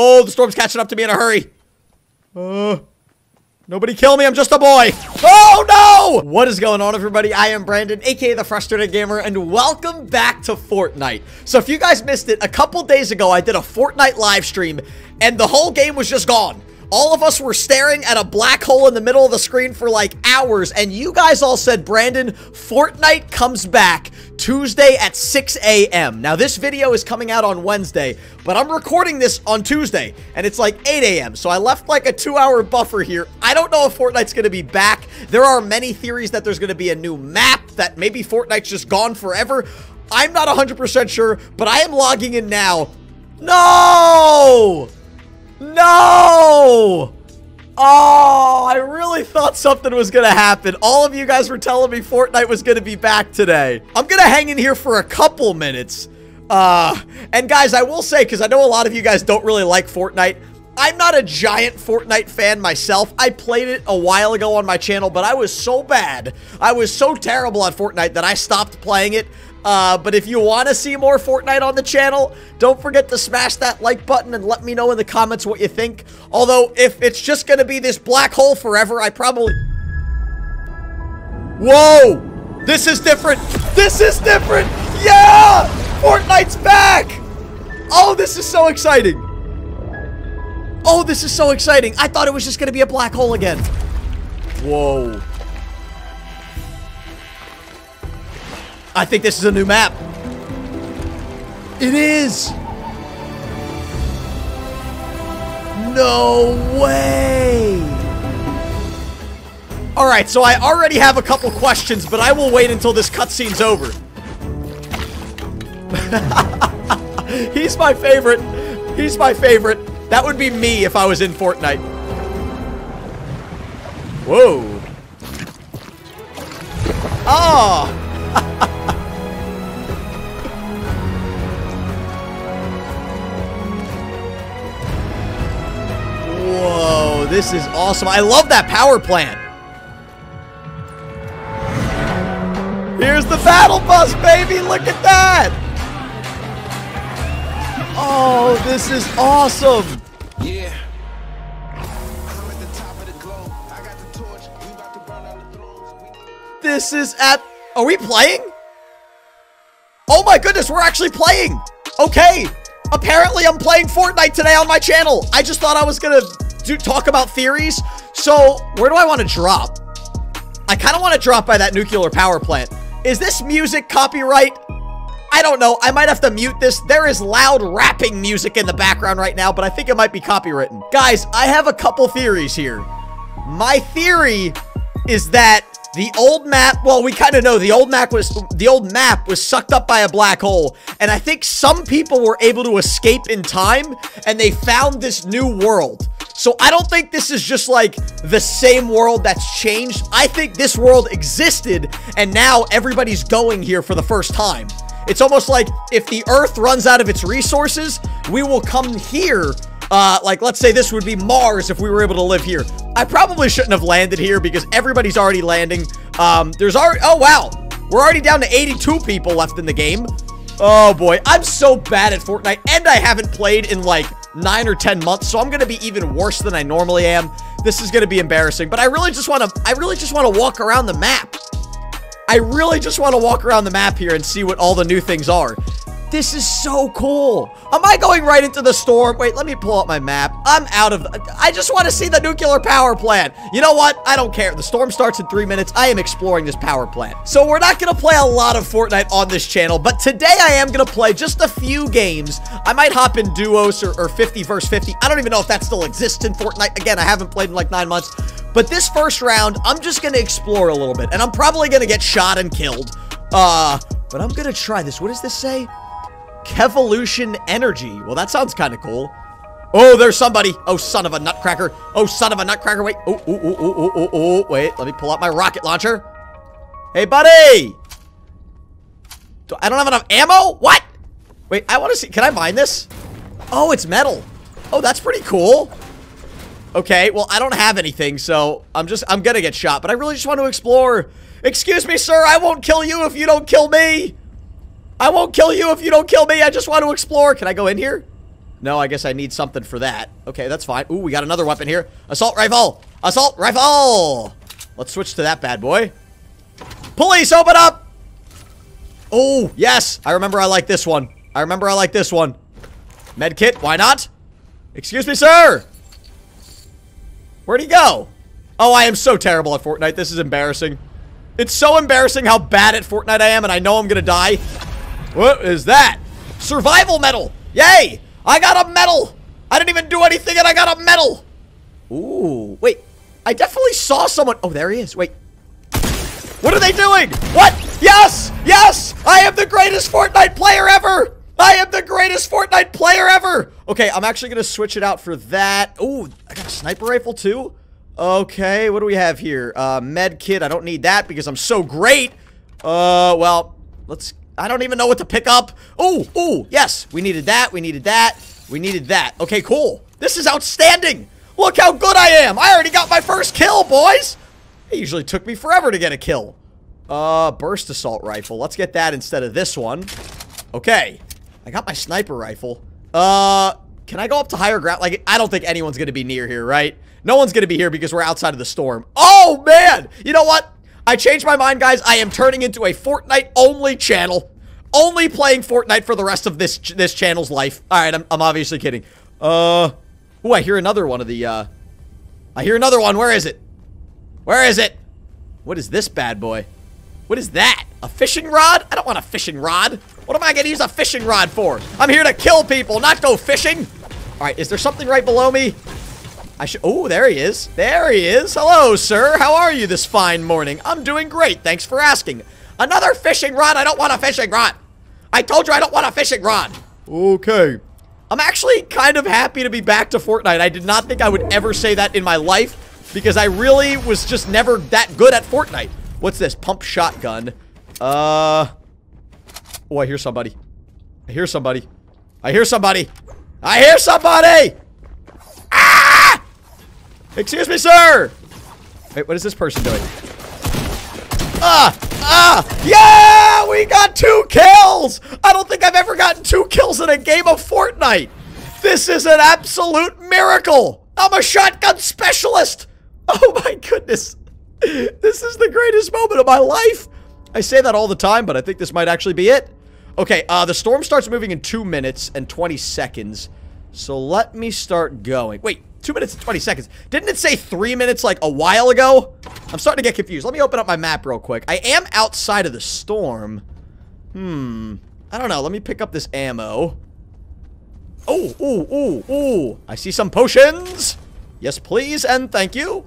Oh, the storm's catching up to me in a hurry. Uh, nobody kill me. I'm just a boy. Oh, no! What is going on, everybody? I am Brandon, aka The Frustrated Gamer, and welcome back to Fortnite. So if you guys missed it, a couple days ago, I did a Fortnite live stream, and the whole game was just gone. All of us were staring at a black hole in the middle of the screen for like hours, and you guys all said, Brandon, Fortnite comes back Tuesday at 6 a.m. Now, this video is coming out on Wednesday, but I'm recording this on Tuesday, and it's like 8 a.m., so I left like a two-hour buffer here. I don't know if Fortnite's going to be back. There are many theories that there's going to be a new map, that maybe Fortnite's just gone forever. I'm not 100% sure, but I am logging in now. No! No! Oh, I really thought something was going to happen. All of you guys were telling me Fortnite was going to be back today. I'm going to hang in here for a couple minutes. Uh, and guys, I will say, because I know a lot of you guys don't really like Fortnite, I'm not a giant Fortnite fan myself. I played it a while ago on my channel, but I was so bad. I was so terrible at Fortnite that I stopped playing it. Uh, but if you want to see more Fortnite on the channel, don't forget to smash that like button and let me know in the comments what you think. Although, if it's just going to be this black hole forever, I probably... Whoa! This is different! This is different! Yeah! Fortnite's back! Oh, this is so exciting! Oh, this is so exciting! I thought it was just going to be a black hole again. Whoa. I think this is a new map. It is! No way! Alright, so I already have a couple questions, but I will wait until this cutscene's over. He's my favorite. He's my favorite. That would be me if I was in Fortnite. Whoa. Oh! This is awesome. I love that power plant. Here's the battle bus, baby. Look at that. Oh, this is awesome. Yeah. This is at... Are we playing? Oh my goodness, we're actually playing. Okay. Apparently, I'm playing Fortnite today on my channel. I just thought I was going to do talk about theories. So, where do I want to drop? I kind of want to drop by that nuclear power plant. Is this music copyright? I don't know. I might have to mute this. There is loud rapping music in the background right now, but I think it might be copywritten. Guys, I have a couple theories here. My theory is that the old map, well, we kind of know the old map was the old map was sucked up by a black hole, and I think some people were able to escape in time and they found this new world. So I don't think this is just like the same world that's changed. I think this world existed and now everybody's going here for the first time. It's almost like if the Earth runs out of its resources, we will come here. Uh, like, let's say this would be Mars if we were able to live here. I probably shouldn't have landed here because everybody's already landing. Um, there's already, oh wow. We're already down to 82 people left in the game. Oh boy, I'm so bad at Fortnite and I haven't played in like nine or 10 months, so I'm gonna be even worse than I normally am. This is gonna be embarrassing, but I really just wanna, I really just wanna walk around the map. I really just want to walk around the map here and see what all the new things are. This is so cool. Am I going right into the storm? Wait, let me pull up my map. I'm out of... I just want to see the nuclear power plant. You know what? I don't care. The storm starts in three minutes. I am exploring this power plant. So we're not going to play a lot of Fortnite on this channel, but today I am going to play just a few games. I might hop in duos or, or 50 versus 50. I don't even know if that still exists in Fortnite. Again, I haven't played in like nine months. But this first round, I'm just going to explore a little bit. And I'm probably going to get shot and killed. Uh, but I'm going to try this. What does this say? Kevolution Energy. Well, that sounds kind of cool. Oh, there's somebody. Oh, son of a nutcracker. Oh, son of a nutcracker. Wait. Oh, oh, oh, oh, oh, oh, oh. Wait, let me pull out my rocket launcher. Hey, buddy. I don't have enough ammo? What? Wait, I want to see. Can I mine this? Oh, it's metal. Oh, that's pretty cool. Okay, well, I don't have anything, so I'm just, I'm gonna get shot, but I really just want to explore. Excuse me, sir, I won't kill you if you don't kill me. I won't kill you if you don't kill me. I just want to explore. Can I go in here? No, I guess I need something for that. Okay, that's fine. Ooh, we got another weapon here. Assault rifle! Assault rifle! Let's switch to that bad boy. Police, open up! Oh, yes! I remember I like this one. I remember I like this one. Medkit, why not? Excuse me, sir! Where'd he go? Oh, I am so terrible at Fortnite. This is embarrassing. It's so embarrassing how bad at Fortnite I am, and I know I'm gonna die. What is that? Survival medal! Yay! I got a medal! I didn't even do anything and I got a medal! Ooh, wait. I definitely saw someone. Oh, there he is. Wait. What are they doing? What? Yes! Yes! I am the greatest Fortnite player ever! I am the greatest Fortnite player ever! Okay, I'm actually gonna switch it out for that. Ooh, I got a sniper rifle too? Okay, what do we have here? Uh, med kit. I don't need that because I'm so great. Uh, well, let's... I don't even know what to pick up. Oh, oh, yes. We needed that. We needed that. We needed that. Okay, cool. This is outstanding. Look how good I am. I already got my first kill, boys. It usually took me forever to get a kill. Uh, burst assault rifle. Let's get that instead of this one. Okay. I got my sniper rifle. Uh, can I go up to higher ground? Like, I don't think anyone's going to be near here, right? No one's going to be here because we're outside of the storm. Oh, man! You know what? I changed my mind, guys. I am turning into a Fortnite-only channel. Only playing Fortnite for the rest of this this channel's life. All right, I'm, I'm obviously kidding. Uh, oh, I hear another one of the, uh, I hear another one. Where is it? Where is it? What is this bad boy? What is that? A fishing rod? I don't want a fishing rod. What am I going to use a fishing rod for? I'm here to kill people, not go fishing. All right, is there something right below me? I should. Oh, there he is. There he is. Hello, sir. How are you this fine morning? I'm doing great. Thanks for asking. Another fishing rod. I don't want a fishing rod. I told you I don't want a fishing rod. Okay. I'm actually kind of happy to be back to Fortnite. I did not think I would ever say that in my life because I really was just never that good at Fortnite. What's this? Pump shotgun. Uh. Oh, I hear somebody. I hear somebody. I hear somebody. I hear somebody! Excuse me, sir! Wait, what is this person doing? Ah! Ah! Yeah! We got two kills! I don't think I've ever gotten two kills in a game of Fortnite! This is an absolute miracle! I'm a shotgun specialist! Oh my goodness! This is the greatest moment of my life! I say that all the time, but I think this might actually be it. Okay, uh, the storm starts moving in 2 minutes and 20 seconds. So let me start going. Wait, 2 minutes and 20 seconds. Didn't it say 3 minutes like a while ago? I'm starting to get confused. Let me open up my map real quick. I am outside of the storm. Hmm. I don't know. Let me pick up this ammo. Oh, ooh, ooh, ooh. I see some potions. Yes, please, and thank you.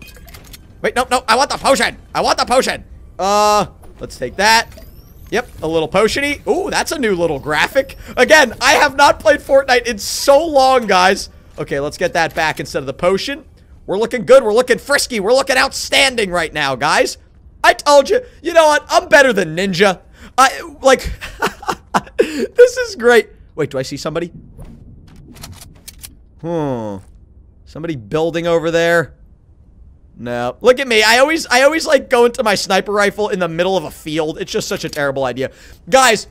Wait, no, no. I want the potion. I want the potion. Uh, let's take that. Yep, a little potiony. Ooh, that's a new little graphic. Again, I have not played Fortnite in so long, guys. Okay, let's get that back instead of the potion. We're looking good. We're looking frisky. We're looking outstanding right now, guys. I told you. You know what? I'm better than Ninja. I, like, this is great. Wait, do I see somebody? Hmm. Somebody building over there? No. Look at me. I always I always like go into my sniper rifle in the middle of a field. It's just such a terrible idea. Guys,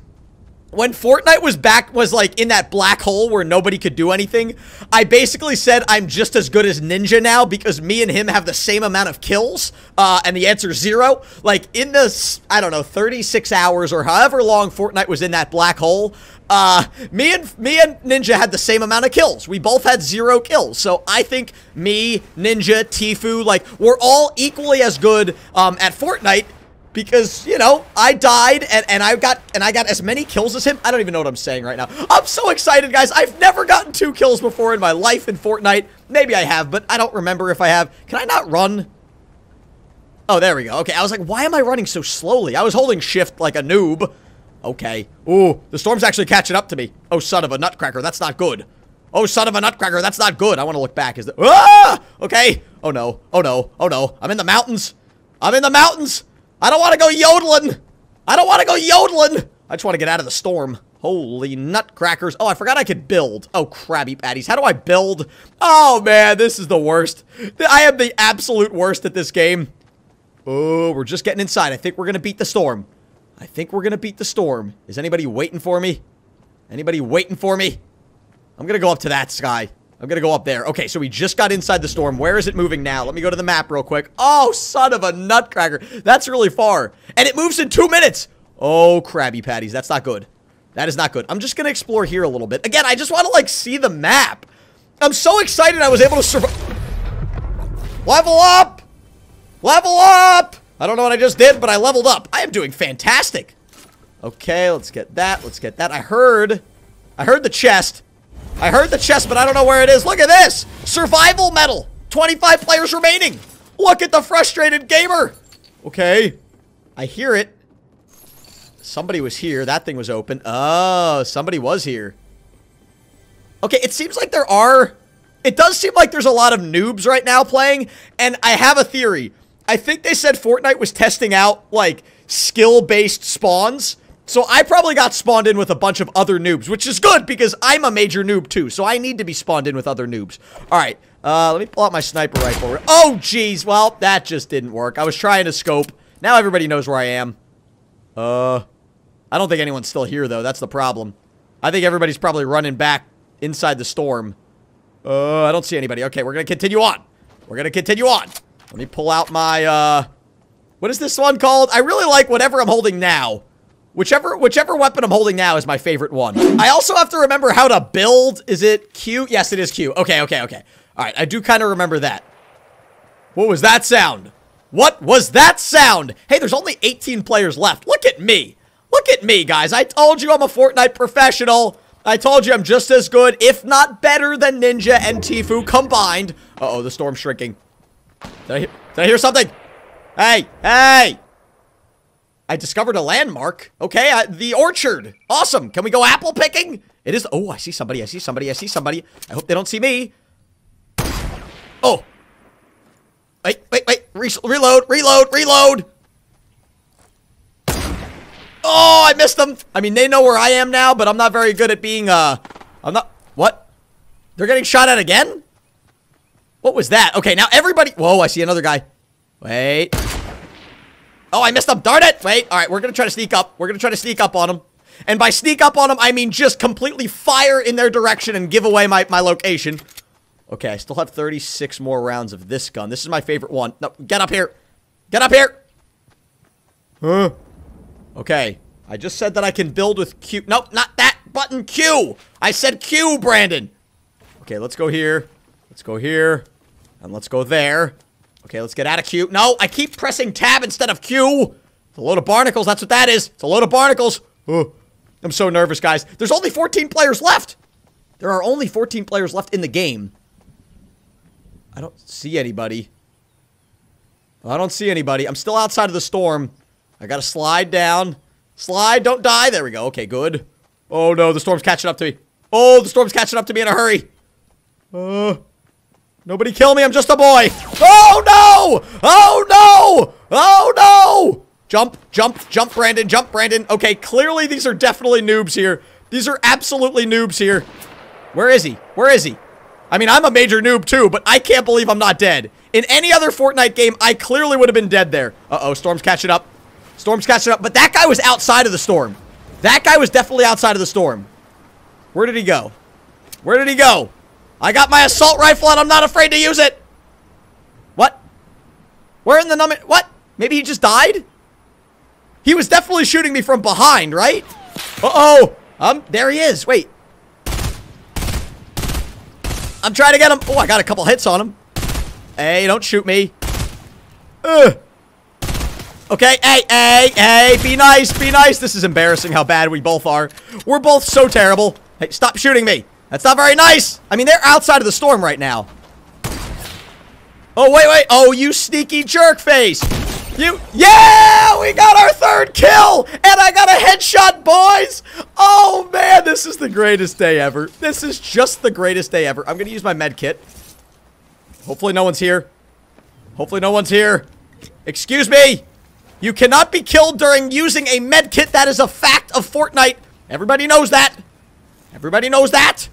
when Fortnite was back, was like in that black hole where nobody could do anything, I basically said I'm just as good as Ninja now because me and him have the same amount of kills, uh, and the answer zero. Like, in the, I don't know, 36 hours or however long Fortnite was in that black hole, uh, me and me and Ninja had the same amount of kills. We both had zero kills. So I think me, Ninja, Tfue, like, we're all equally as good um, at Fortnite because you know I died and and I got and I got as many kills as him. I don't even know what I'm saying right now. I'm so excited, guys. I've never gotten two kills before in my life in Fortnite. Maybe I have, but I don't remember if I have. Can I not run? Oh, there we go. Okay, I was like, why am I running so slowly? I was holding shift like a noob. Okay. Ooh, the storm's actually catching up to me. Oh, son of a nutcracker, that's not good. Oh, son of a nutcracker, that's not good. I want to look back. Is the ah? Okay. Oh no. Oh no. Oh no. I'm in the mountains. I'm in the mountains. I don't want to go yodeling. I don't want to go yodeling. I just want to get out of the storm. Holy nutcrackers. Oh, I forgot I could build. Oh, Krabby Patties. How do I build? Oh, man, this is the worst. I am the absolute worst at this game. Oh, we're just getting inside. I think we're going to beat the storm. I think we're going to beat the storm. Is anybody waiting for me? Anybody waiting for me? I'm gonna go up to that sky. I'm gonna go up there. Okay, so we just got inside the storm. Where is it moving now? Let me go to the map real quick. Oh, son of a nutcracker. That's really far. And it moves in two minutes. Oh, Krabby Patties. That's not good. That is not good. I'm just gonna explore here a little bit. Again, I just want to, like, see the map. I'm so excited I was able to survive. Level up! Level up! I don't know what I just did, but I leveled up. I am doing fantastic. Okay, let's get that. Let's get that. I heard... I heard the chest. I heard the chest, but I don't know where it is. Look at this! Survival medal! 25 players remaining! Look at the frustrated gamer! Okay. I hear it. Somebody was here. That thing was open. Oh, somebody was here. Okay, it seems like there are... It does seem like there's a lot of noobs right now playing, and I have a theory. I think they said Fortnite was testing out, like, skill-based spawns. So I probably got spawned in with a bunch of other noobs, which is good because I'm a major noob too. So I need to be spawned in with other noobs. All right, uh, let me pull out my sniper rifle. Oh, jeez. Well, that just didn't work. I was trying to scope. Now everybody knows where I am. Uh, I don't think anyone's still here though. That's the problem. I think everybody's probably running back inside the storm. Uh, I don't see anybody. Okay, we're gonna continue on. We're gonna continue on. Let me pull out my, uh, what is this one called? I really like whatever I'm holding now. Whichever whichever weapon I'm holding now is my favorite one. I also have to remember how to build. Is it Q? Yes, it is Q. Okay, okay, okay. All right, I do kind of remember that. What was that sound? What was that sound? Hey, there's only 18 players left. Look at me. Look at me, guys. I told you I'm a Fortnite professional. I told you I'm just as good, if not better, than Ninja and Tfue combined. Uh-oh, the storm's shrinking. Did I, hear, did I hear something? Hey, hey! I discovered a landmark. Okay, uh, the orchard. Awesome. Can we go apple picking? It is. Oh, I see somebody. I see somebody. I see somebody. I hope they don't see me. Oh. Wait, wait, wait. Re reload, reload, reload. Oh, I missed them. I mean, they know where I am now, but I'm not very good at being, uh, I'm not, what? They're getting shot at again? What was that? Okay, now everybody, whoa, I see another guy. Wait. Oh, I missed him. Darn it. Wait. All right, we're going to try to sneak up. We're going to try to sneak up on him. And by sneak up on him, I mean just completely fire in their direction and give away my, my location. Okay, I still have 36 more rounds of this gun. This is my favorite one. No, get up here. Get up here. Huh? Okay. I just said that I can build with Q. Nope, not that button. Q. I said Q, Brandon. Okay, let's go here. Let's go here. And let's go there. Okay, let's get out of Q. No, I keep pressing tab instead of Q. It's a load of barnacles. That's what that is. It's a load of barnacles. Oh, I'm so nervous, guys. There's only 14 players left. There are only 14 players left in the game. I don't see anybody. I don't see anybody. I'm still outside of the storm. I gotta slide down. Slide, don't die. There we go. Okay, good. Oh no, the storm's catching up to me. Oh, the storm's catching up to me in a hurry. Uh, nobody kill me, I'm just a boy. Oh no! Oh no! Oh no! Jump, jump, jump, Brandon, jump, Brandon. Okay, clearly these are definitely noobs here. These are absolutely noobs here. Where is he? Where is he? I mean, I'm a major noob too, but I can't believe I'm not dead. In any other Fortnite game, I clearly would have been dead there. Uh-oh, Storm's catching up. Storm's catching up, but that guy was outside of the storm. That guy was definitely outside of the storm. Where did he go? Where did he go? I got my assault rifle and I'm not afraid to use it. What? Where in the number? What? Maybe he just died? He was definitely shooting me from behind, right? Uh-oh. Um, there he is. Wait. I'm trying to get him. Oh, I got a couple hits on him. Hey, don't shoot me. Ugh. Okay, hey, hey, hey, be nice, be nice. This is embarrassing how bad we both are. We're both so terrible. Hey, stop shooting me. That's not very nice. I mean, they're outside of the storm right now. Oh, wait, wait. Oh, you sneaky jerk face. You, yeah, we got our third kill, and I got a headshot, boys. Oh, man, this is the greatest day ever. This is just the greatest day ever. I'm going to use my med kit. Hopefully no one's here. Hopefully no one's here. Excuse me. You cannot be killed during using a med kit. That is a fact of Fortnite. Everybody knows that. Everybody knows that.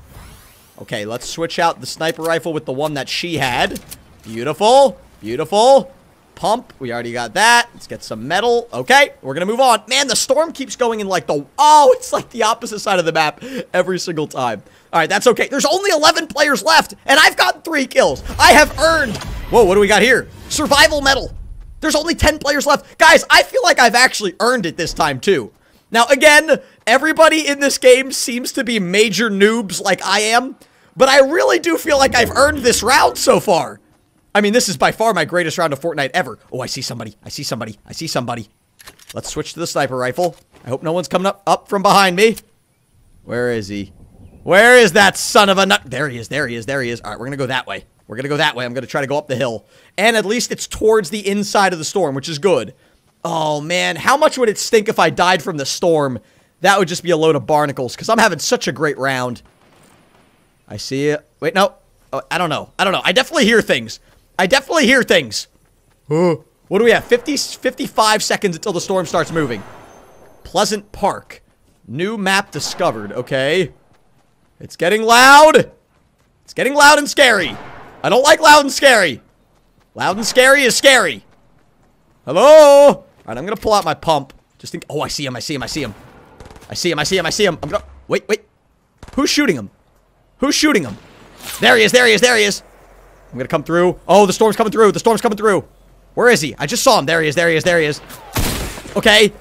Okay, let's switch out the sniper rifle with the one that she had. Beautiful. Beautiful. Pump. We already got that. Let's get some metal. Okay, we're going to move on. Man, the storm keeps going in like the... Oh, it's like the opposite side of the map every single time. All right, that's okay. There's only 11 players left, and I've gotten three kills. I have earned. Whoa, what do we got here? Survival medal. There's only 10 players left. Guys, I feel like I've actually earned it this time, too. Now, again, everybody in this game seems to be major noobs like I am, but I really do feel like I've earned this round so far. I mean, this is by far my greatest round of Fortnite ever. Oh, I see somebody. I see somebody. I see somebody. Let's switch to the sniper rifle. I hope no one's coming up, up from behind me. Where is he? Where is that son of a nut? There he is. There he is. There he is. All right, we're going to go that way. We're going to go that way. I'm going to try to go up the hill. And at least it's towards the inside of the storm, which is good. Oh, man. How much would it stink if I died from the storm? That would just be a load of barnacles because I'm having such a great round. I see it. Wait, no. Oh, I don't know. I don't know. I definitely hear things. I definitely hear things. what do we have? 50, 55 seconds until the storm starts moving. Pleasant Park. New map discovered. Okay. It's getting loud. It's getting loud and scary. I don't like loud and scary. Loud and scary is scary. Hello? All right, I'm going to pull out my pump. Just think. Oh, I see him. I see him. I see him. I see him. I see him. I see him. I'm going. Wait, wait. Who's shooting him? Who's shooting him? There he is. There he is. There he is. I'm to come through. Oh, the storm's coming through. The storm's coming through. Where is he? I just saw him. There he is. There he is. There he is. Okay.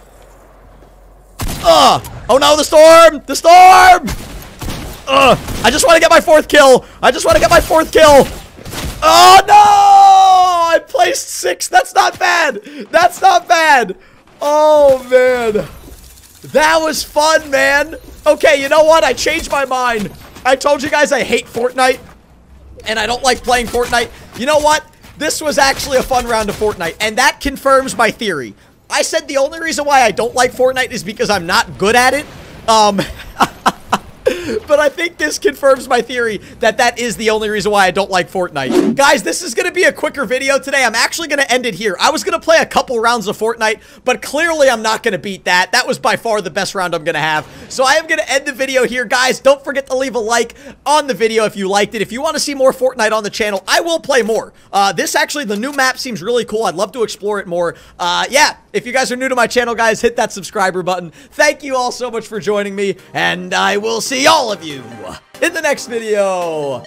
Ugh. Oh no, the storm! The storm! Ugh. I just want to get my fourth kill. I just want to get my fourth kill. Oh no! I placed six. That's not bad. That's not bad. Oh man. That was fun, man. Okay, you know what? I changed my mind. I told you guys I hate Fortnite. And I don't like playing Fortnite. You know what? This was actually a fun round of Fortnite. And that confirms my theory. I said the only reason why I don't like Fortnite is because I'm not good at it. Um, but I think this confirms my theory that that is the only reason why I don't like Fortnite. Guys, this is going to be a quicker video today. I'm actually going to end it here. I was going to play a couple rounds of Fortnite, but clearly I'm not going to beat that. That was by far the best round I'm going to have. So I am going to end the video here. Guys, don't forget to leave a like on the video if you liked it. If you want to see more Fortnite on the channel, I will play more. Uh, this actually, the new map seems really cool. I'd love to explore it more. Uh, yeah, if you guys are new to my channel, guys, hit that subscriber button. Thank you all so much for joining me, and I will all of you in the next video.